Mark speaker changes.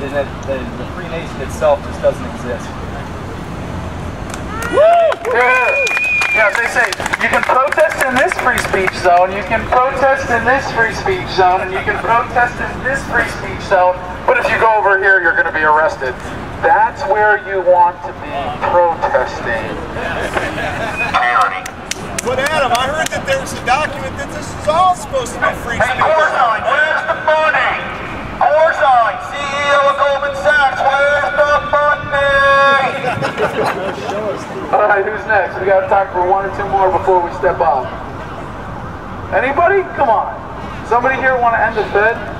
Speaker 1: then it, the, the free nation itself just doesn't exist.
Speaker 2: Yeah. Yeah, they say you can protest in this free speech zone, you can protest in this free speech zone, and you can protest in this free speech zone, but if you go over here, you're going to be arrested. That's where you want to be protesting.
Speaker 3: Tyranny.
Speaker 4: But Adam, I heard that there was a document that this is all supposed to be free
Speaker 3: Hey,
Speaker 4: speech.
Speaker 2: All right, who's next? We got time for one or two more before we step off. Anybody? Come on. Somebody here want to end the Fed?